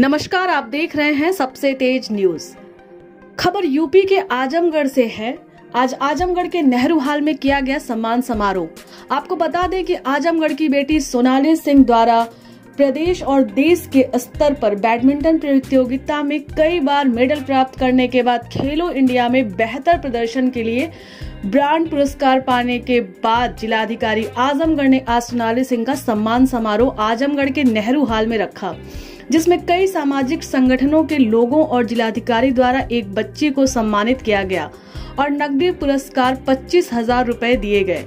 नमस्कार, आप देख रहे हैं सबसे तेज न्यूज़। खबर यूपी के आजमगढ़ से है। आज आजमगढ़ के नेहरू हाल में किया गया सम्मान समारोह। आपको बता दें कि आजमगढ़ की बेटी सोनाली सिंह द्वारा प्रदेश और देश के स्तर पर बैडमिंटन प्रतियोगिता में कई बार मेडल प्राप्त करने के बाद खेलो इंडिया में बेहतर प्रदर्शन के लिए ब्रांड पुरस्कार पाने के बाद जिलाधिकारी आजमगढ़ ने आज सोनाली सिंह का सम्मान समारोह आजमगढ़ के नेहरू हाल में रखा। जिसमें कई सामाजिक संगठनों के लोगों और जिलाधिकारी द्वारा एक बच्ची को सम्मानित किया गया और नकदी पुरस्कार पच्चीस हज़ार रूपए दिए गए।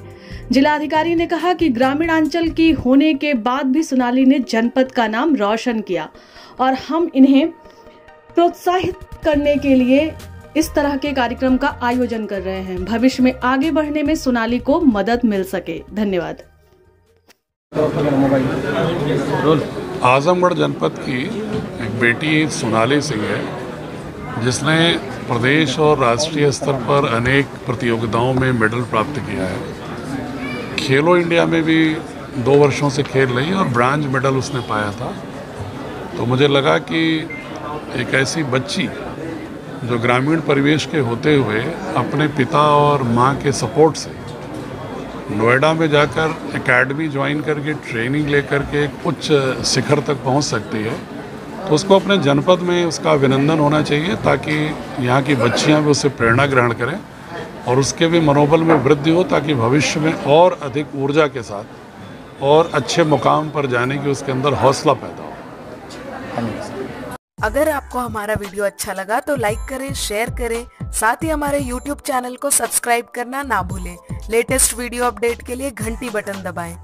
जिलाधिकारी ने कहा कि ग्रामीणांचल की होने के बाद भी सोनाली ने जनपद का नाम रोशन किया और हम इन्हें प्रोत्साहित करने के लिए इस तरह के कार्यक्रम का आयोजन कर रहे हैं। भविष्य में आगे बढ़ने में सोनाली को मदद मिल सके। धन्यवाद। आजमगढ़ जनपद की एक बेटी सोनाली सिंह है, जिसने प्रदेश और राष्ट्रीय स्तर पर अनेक प्रतियोगिताओं में मेडल प्राप्त किया है। खेलो इंडिया में भी दो वर्षों से खेल रही और ब्रांज मेडल उसने पाया था। तो मुझे लगा कि एक ऐसी बच्ची जो ग्रामीण परिवेश के होते हुए अपने पिता और माँ के सपोर्ट से नोएडा में जाकर एकेडमी ज्वाइन करके ट्रेनिंग लेकर के एक उच्च शिखर तक पहुँच सकती है। तो उसको अपने जनपद में उसका अभिनंदन होना चाहिए ताकि यहाँ की बच्चियाँ भी उससे प्रेरणा ग्रहण करें और उसके भी मनोबल में वृद्धि हो ताकि भविष्य में और अधिक ऊर्जा के साथ और अच्छे मुकाम पर जाने की उसके अंदर हौसला पैदा हो। अगर आपको हमारा वीडियो अच्छा लगा तो लाइक करें शेयर करें। साथ ही हमारे यूट्यूब चैनल को सब्सक्राइब करना ना भूलें। लेटेस्ट वीडियो अपडेट के लिए घंटी बटन दबाएँ।